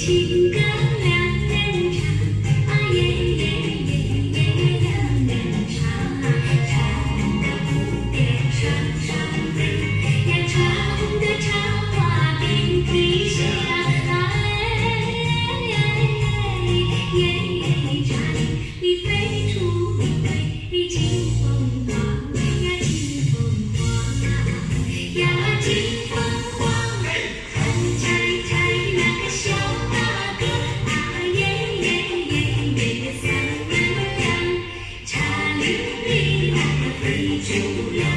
cheek. Teaching you.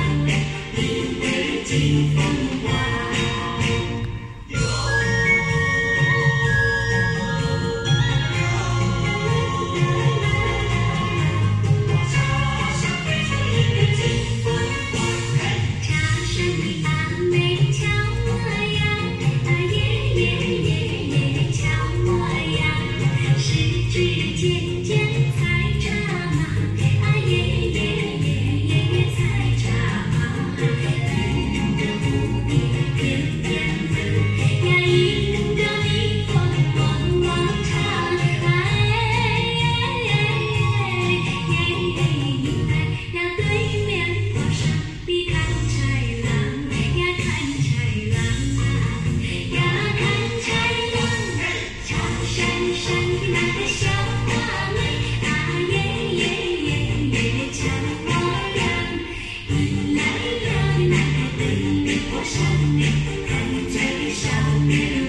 看着你笑脸